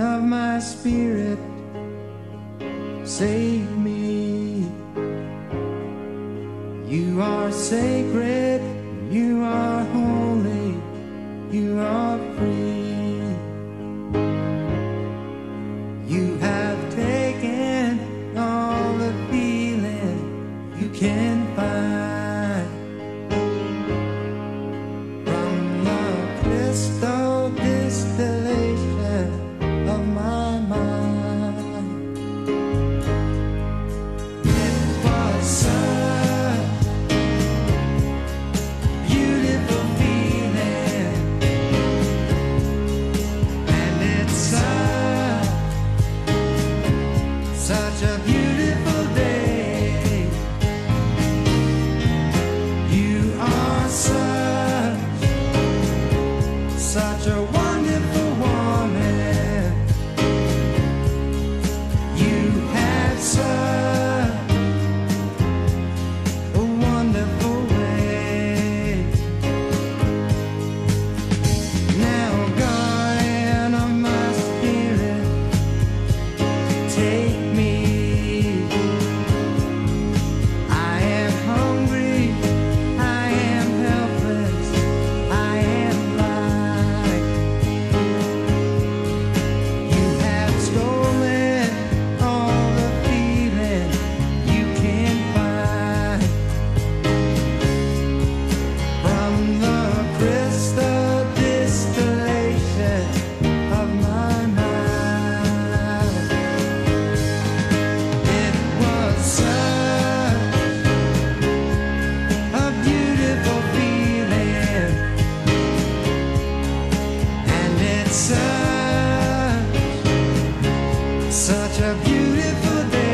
of my spirit, save me. You are sacred, you are holy, you are free. You have taken all the feeling you can find such a beautiful such a beautiful day.